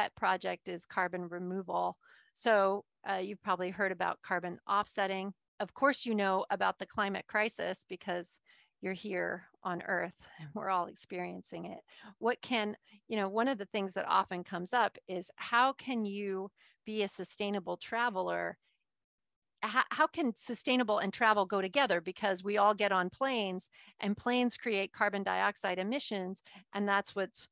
pet project is carbon removal. So uh, you've probably heard about carbon offsetting. Of course, you know about the climate crisis because you're here on earth we're all experiencing it what can you know one of the things that often comes up is how can you be a sustainable traveler how, how can sustainable and travel go together because we all get on planes and planes create carbon dioxide emissions and that's what's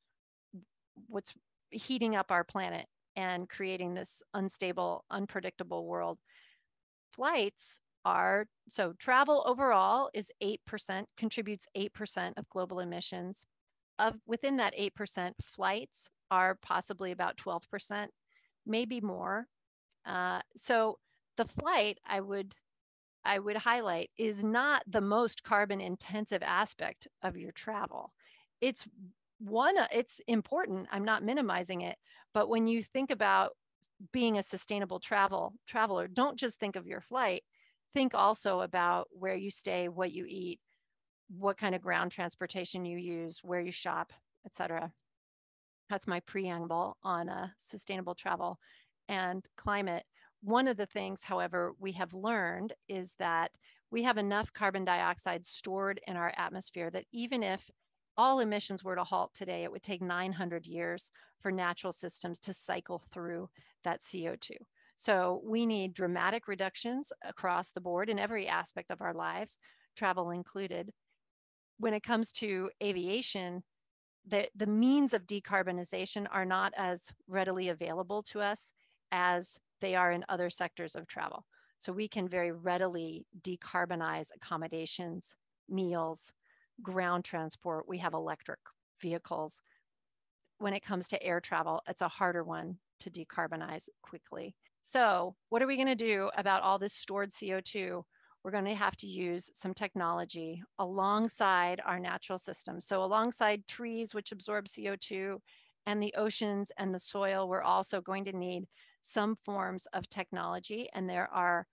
what's heating up our planet and creating this unstable unpredictable world. Flights are so travel overall is 8% contributes 8% of global emissions. Of within that 8% flights are possibly about 12% maybe more. Uh, so the flight i would i would highlight is not the most carbon intensive aspect of your travel. It's one it's important i'm not minimizing it but when you think about being a sustainable travel traveler don't just think of your flight think also about where you stay, what you eat, what kind of ground transportation you use, where you shop, etc. That's my preamble on uh, sustainable travel and climate. One of the things, however, we have learned is that we have enough carbon dioxide stored in our atmosphere that even if all emissions were to halt today, it would take 900 years for natural systems to cycle through that CO2. So we need dramatic reductions across the board in every aspect of our lives, travel included. When it comes to aviation, the, the means of decarbonization are not as readily available to us as they are in other sectors of travel. So we can very readily decarbonize accommodations, meals, ground transport. We have electric vehicles. When it comes to air travel, it's a harder one to decarbonize quickly. So, what are we going to do about all this stored CO2? We're going to have to use some technology alongside our natural systems. So, alongside trees, which absorb CO2, and the oceans and the soil, we're also going to need some forms of technology. And there are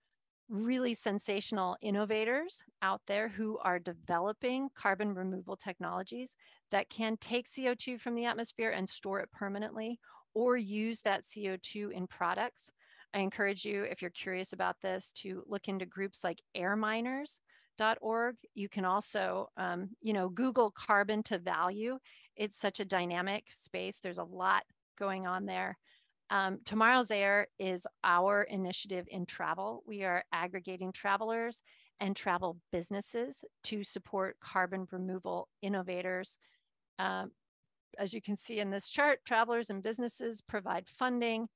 really sensational innovators out there who are developing carbon removal technologies that can take CO2 from the atmosphere and store it permanently or use that CO2 in products. I encourage you, if you're curious about this, to look into groups like airminers.org. You can also, um, you know, Google carbon to value. It's such a dynamic space. There's a lot going on there. Um, Tomorrow's Air is our initiative in travel. We are aggregating travelers and travel businesses to support carbon removal innovators. Um, as you can see in this chart, travelers and businesses provide funding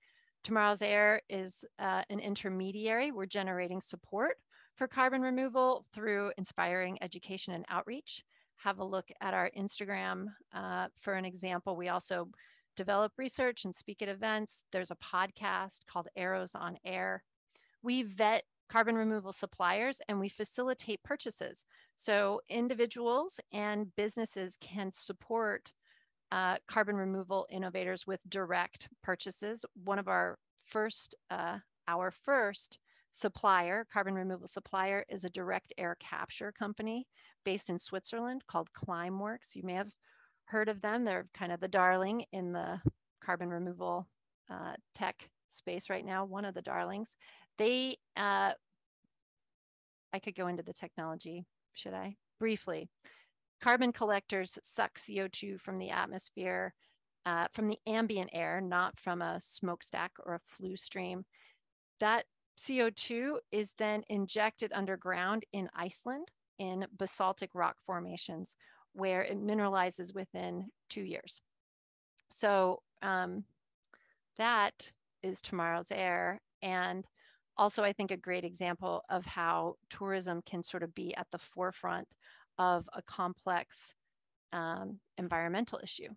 Tomorrow's Air is uh, an intermediary. We're generating support for carbon removal through inspiring education and outreach. Have a look at our Instagram uh, for an example. We also develop research and speak at events. There's a podcast called Arrows on Air. We vet carbon removal suppliers and we facilitate purchases. So individuals and businesses can support uh, carbon removal innovators with direct purchases. One of our first, uh, our first supplier, carbon removal supplier, is a direct air capture company based in Switzerland called Climeworks. You may have heard of them. They're kind of the darling in the carbon removal uh, tech space right now, one of the darlings. They, uh, I could go into the technology, should I? Briefly. Carbon collectors suck CO2 from the atmosphere, uh, from the ambient air, not from a smokestack or a flue stream. That CO2 is then injected underground in Iceland in basaltic rock formations where it mineralizes within two years. So um, that is tomorrow's air. And also, I think a great example of how tourism can sort of be at the forefront of a complex um, environmental issue.